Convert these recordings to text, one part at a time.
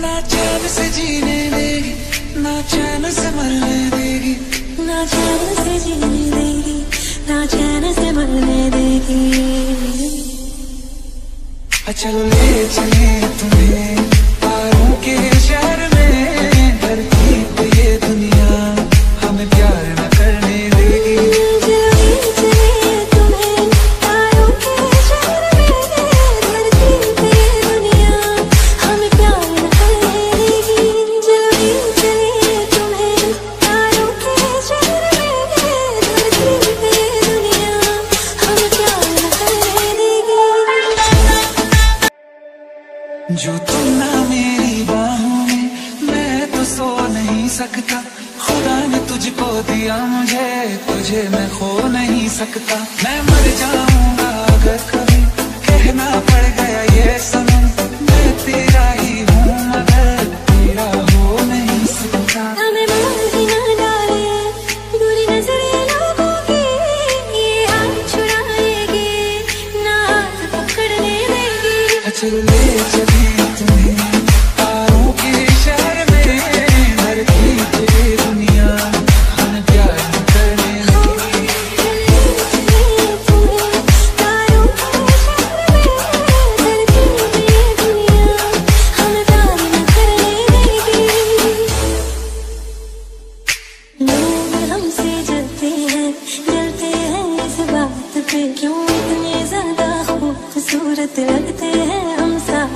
نہ چین سے جینے دے گی نہ چین سے مرنے دے گی نہ چین سے جینے دے گی نہ چین سے مرنے دے گی چلو لے چلے تمہیں جو تم نہ میری باہوں میں میں تو سو نہیں سکتا۔ خدا نے تجھ کو دیا مجھے، تجھے میں کھو نہیں سکتا۔ میں مر جاؤں گی چلی تمہیں تاروں کے شہر میں دھرتی پہ دنیا پیار کرنے لوگ ہم سے جلتے ہیں جلتے ہیں اس بات پہ کیوں اتنے زیادہ خوبصورت لگتے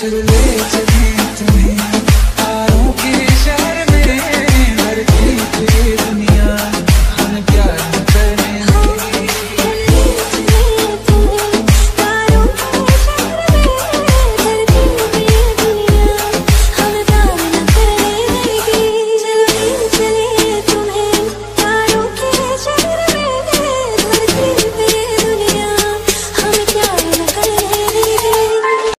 تو خود مر جائے گی جانی نہ